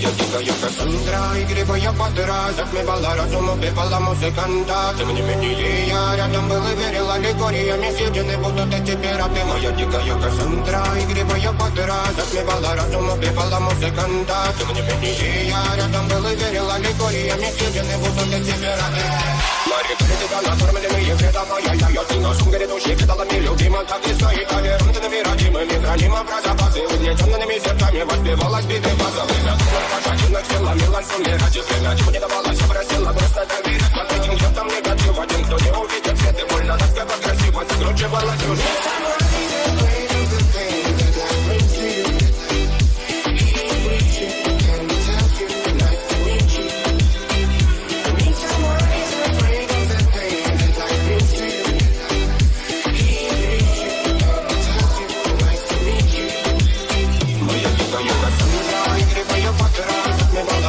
Я digo я que Sandra Y грибы я подразок, ми разум, убивала музыканта Ты мне менее, рядом был и верил аллегориями Съедены будут эти пираты Моя дикая Кассандра И грибы я подразок, ми разум, убивала музыканта Ты мне менее, рядом был и верил аллегориями Съедены будут эти пираты Мои критика накормленные ведомо Я, я, я, ее на сумке души, кидала Черта не воспевалась битым базовым Я думал, пошатинок сила, милан, не ради время Чего не давала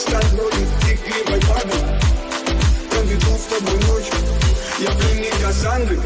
стальной тигривой падал Проведу с тобой ночь Я пленник Кассандры